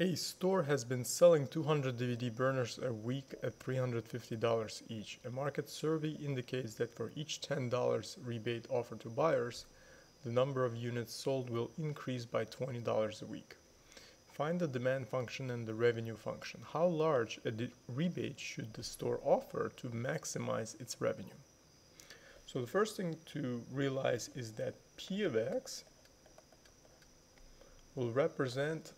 A store has been selling 200 DVD burners a week at $350 each. A market survey indicates that for each $10 rebate offered to buyers, the number of units sold will increase by $20 a week. Find the demand function and the revenue function. How large a rebate should the store offer to maximize its revenue? So the first thing to realize is that P of X will represent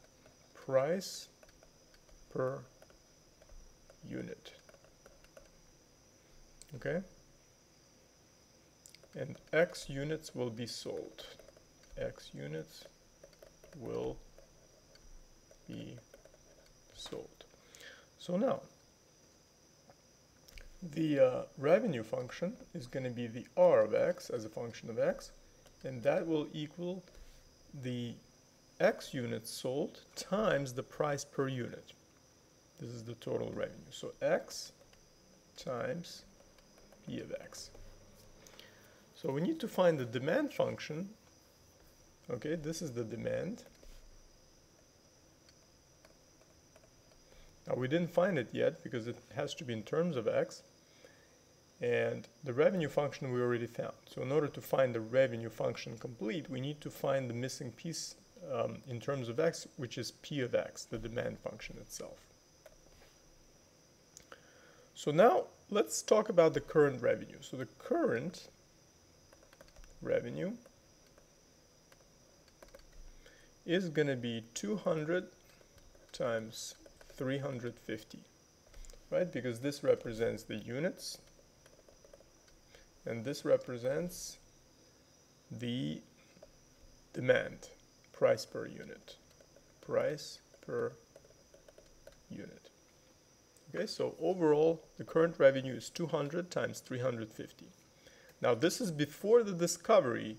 price per unit. Okay? And X units will be sold. X units will be sold. So now, the uh, revenue function is going to be the R of X as a function of X, and that will equal the X units sold times the price per unit. This is the total revenue. So X times P of X. So we need to find the demand function. Okay, this is the demand. Now we didn't find it yet because it has to be in terms of X. And the revenue function we already found. So in order to find the revenue function complete, we need to find the missing piece um, in terms of x, which is p of x, the demand function itself. So now let's talk about the current revenue. So the current revenue is going to be 200 times 350, right? Because this represents the units and this represents the demand price per unit. Price per unit. Okay, so overall, the current revenue is 200 times 350. Now, this is before the discovery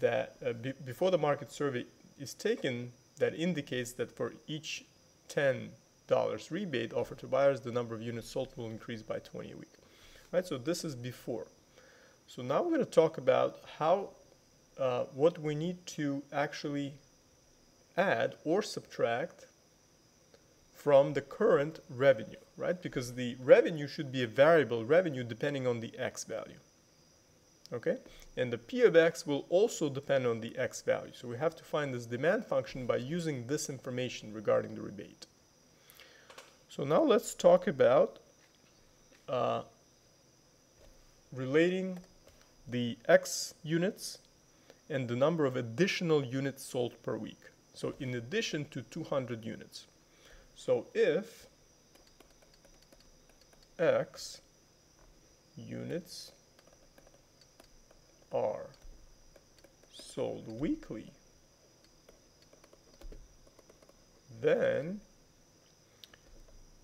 that, uh, be before the market survey is taken that indicates that for each $10 rebate offered to buyers, the number of units sold will increase by 20 a week. Right, so this is before. So now we're going to talk about how uh, what we need to actually add or subtract from the current revenue, right? Because the revenue should be a variable revenue depending on the x value, okay? And the p of x will also depend on the x value. So we have to find this demand function by using this information regarding the rebate. So now let's talk about uh, relating the x units and the number of additional units sold per week. So in addition to 200 units. So if X units are sold weekly, then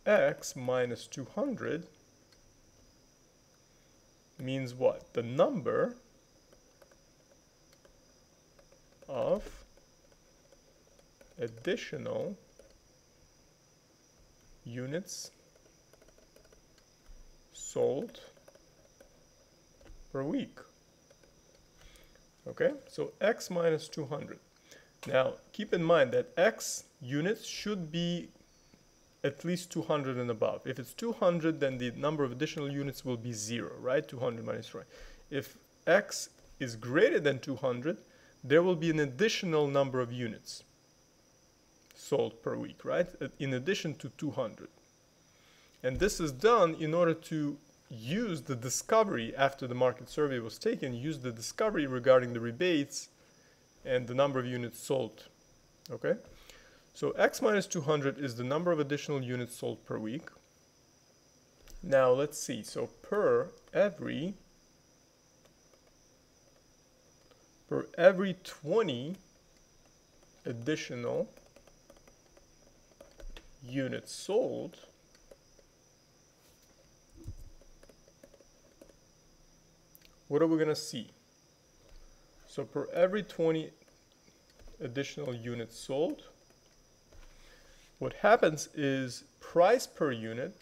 X minus 200 means what? The number of additional units sold per week. Okay, so x minus 200. Now, keep in mind that x units should be at least 200 and above. If it's 200, then the number of additional units will be 0, right? 200 minus 3. If x is greater than 200, there will be an additional number of units sold per week, right? In addition to 200. And this is done in order to use the discovery after the market survey was taken, use the discovery regarding the rebates and the number of units sold, okay? So x minus 200 is the number of additional units sold per week. Now let's see, so per every for every 20 additional units sold, what are we going to see? So for every 20 additional units sold, what happens is price per unit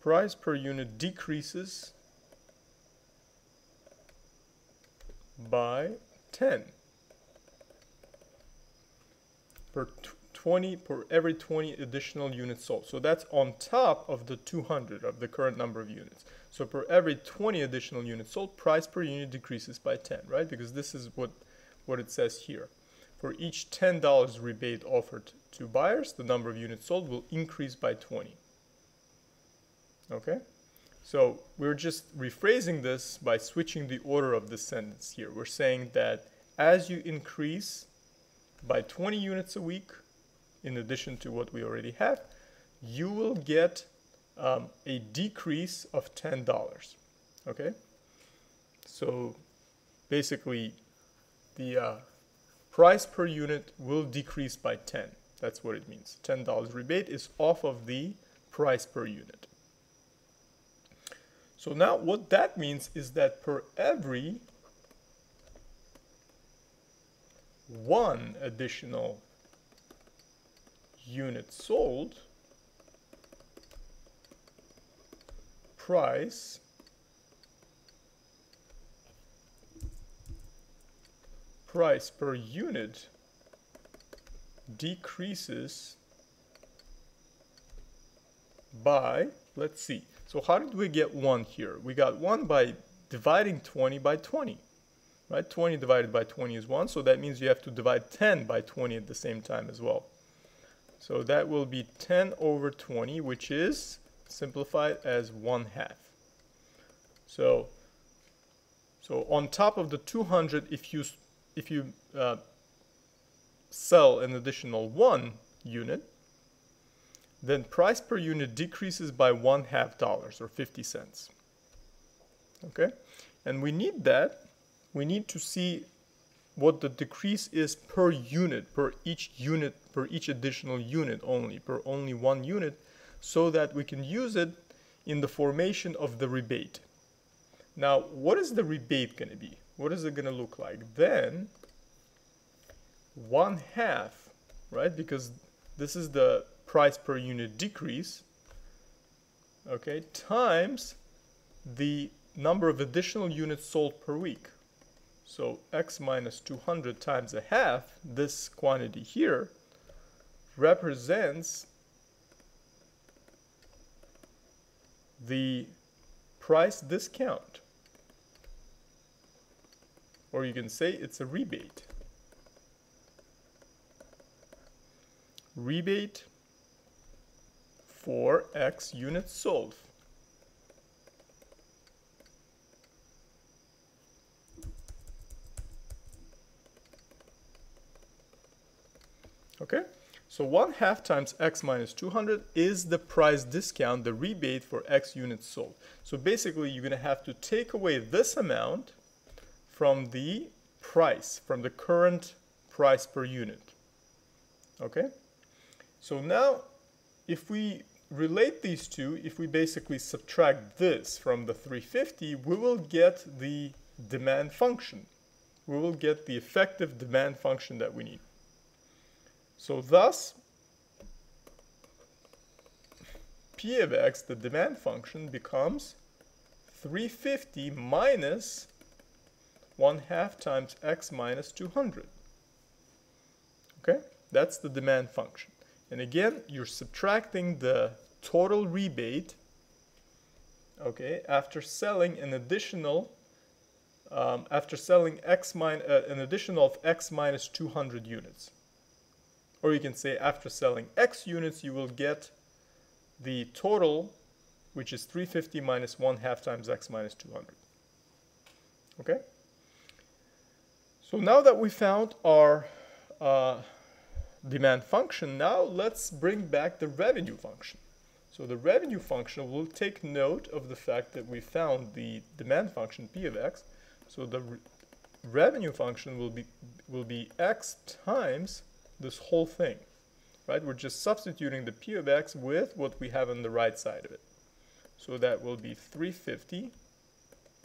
price per unit decreases by 10. per 20 per every 20 additional units sold. So that's on top of the 200 of the current number of units. So per every 20 additional units sold, price per unit decreases by 10, right? Because this is what, what it says here. For each $10 rebate offered to buyers, the number of units sold will increase by 20. Okay? So we're just rephrasing this by switching the order of the sentence here. We're saying that as you increase by 20 units a week, in addition to what we already have, you will get um, a decrease of $10. Okay? So basically, the uh, price per unit will decrease by 10. That's what it means. $10 rebate is off of the price per unit. So now what that means is that per every one additional unit sold, price price per unit decreases by, let's see, so how did we get 1 here? We got 1 by dividing 20 by 20, right? 20 divided by 20 is 1, so that means you have to divide 10 by 20 at the same time as well. So that will be 10 over 20, which is simplified as 1 half. So, so on top of the 200, if you, if you uh, sell an additional 1 unit, then price per unit decreases by 1 half dollars or 50 cents. Okay? And we need that. We need to see what the decrease is per unit, per each unit, per each additional unit only, per only one unit, so that we can use it in the formation of the rebate. Now, what is the rebate going to be? What is it going to look like? Then, one half, right? Because this is the price per unit decrease, okay, times the number of additional units sold per week. So x minus 200 times a half, this quantity here, represents the price discount. Or you can say it's a rebate. Rebate for x units sold. Okay, so 1 half times x minus 200 is the price discount, the rebate for x units sold. So basically you're going to have to take away this amount from the price, from the current price per unit. Okay, so now if we relate these two, if we basically subtract this from the 350, we will get the demand function. We will get the effective demand function that we need. So thus, p of x, the demand function, becomes 350 minus 1 half times x minus 200. Okay, that's the demand function. And again, you're subtracting the total rebate, okay, after selling an additional, um, after selling x min uh, an additional of x minus 200 units. Or you can say after selling X units, you will get the total, which is 350 minus 1 half times X minus 200. Okay? So now that we found our uh, demand function, now let's bring back the revenue function. So the revenue function will take note of the fact that we found the demand function P of X. So the re revenue function will be, will be X times this whole thing, right? We're just substituting the p of x with what we have on the right side of it. So that will be 350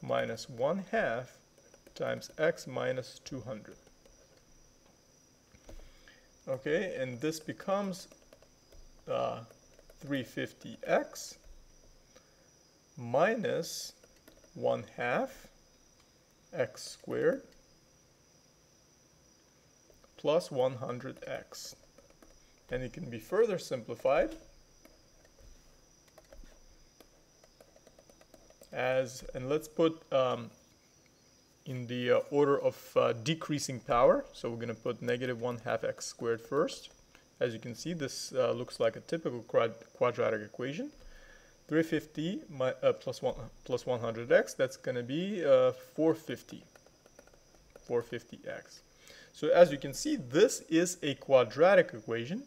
minus 1 half times x minus 200. Okay, and this becomes uh, 350x minus 1 half x squared plus 100x. and it can be further simplified as, and let's put um, in the uh, order of uh, decreasing power. So we're going to put negative 1 half x squared first. As you can see, this uh, looks like a typical quad quadratic equation. 350 my, uh, plus, one, plus 100x, that's going to be uh, 450. 450x. So as you can see, this is a quadratic equation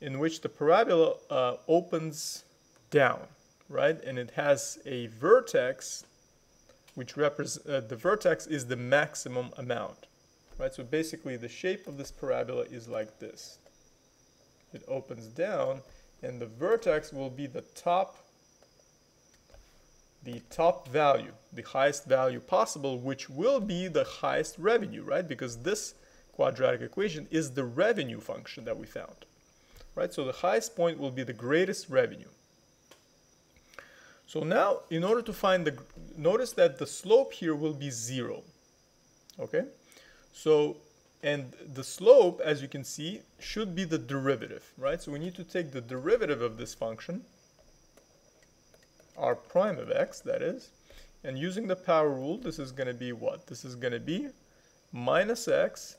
in which the parabola uh, opens down, right? And it has a vertex which represents, uh, the vertex is the maximum amount, right? So basically the shape of this parabola is like this. It opens down and the vertex will be the top the top value, the highest value possible, which will be the highest revenue, right? Because this quadratic equation is the revenue function that we found, right? So the highest point will be the greatest revenue. So now, in order to find the, notice that the slope here will be zero, okay? So, and the slope, as you can see, should be the derivative, right? So we need to take the derivative of this function, r prime of x, that is, and using the power rule, this is going to be what? This is going to be minus x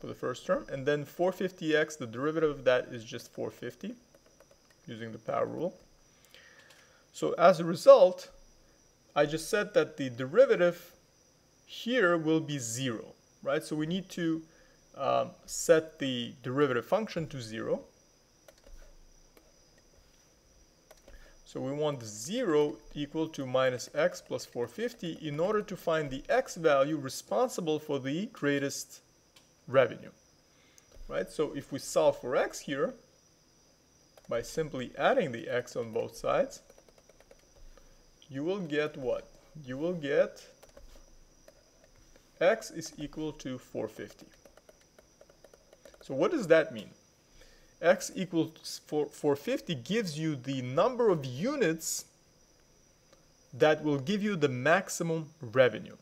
for the first term, and then 450x, the derivative of that is just 450, using the power rule. So as a result, I just said that the derivative here will be zero, right? So we need to um, set the derivative function to zero. So we want 0 equal to minus x plus 450 in order to find the x value responsible for the greatest revenue. Right? So if we solve for x here, by simply adding the x on both sides, you will get what? You will get x is equal to 450. So what does that mean? x equals 450 gives you the number of units that will give you the maximum revenue.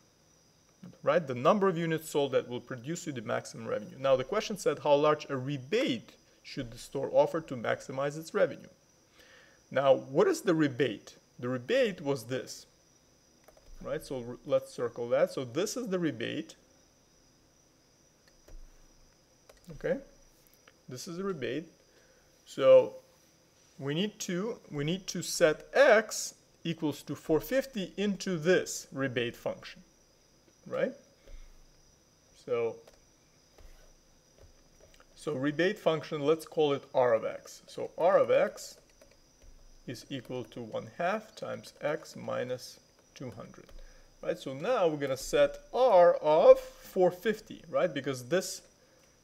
Right? The number of units sold that will produce you the maximum revenue. Now the question said how large a rebate should the store offer to maximize its revenue. Now what is the rebate? The rebate was this, right? So let's circle that. So this is the rebate, okay? This is the rebate. So we need to we need to set x equals to 450 into this rebate function, right? So so rebate function, let's call it r of x. So r of x is equal to 1 half times x minus 200. Right, so now we're going to set r of 450, right? Because this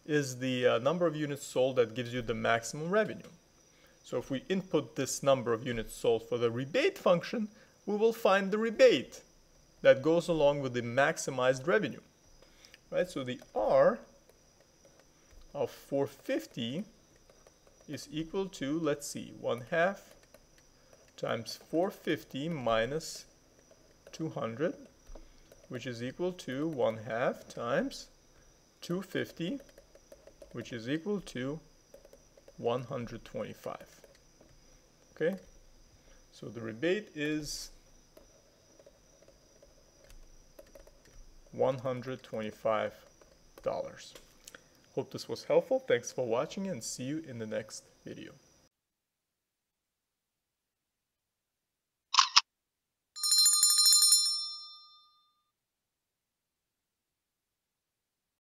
is the uh, number of units sold that gives you the maximum revenue. So if we input this number of units sold for the rebate function, we will find the rebate that goes along with the maximized revenue. Right, so the R of 450 is equal to, let's see, 1 half times 450 minus 200, which is equal to 1 half times 250, which is equal to 125. Okay, so the rebate is 125 dollars. Hope this was helpful. Thanks for watching and see you in the next video.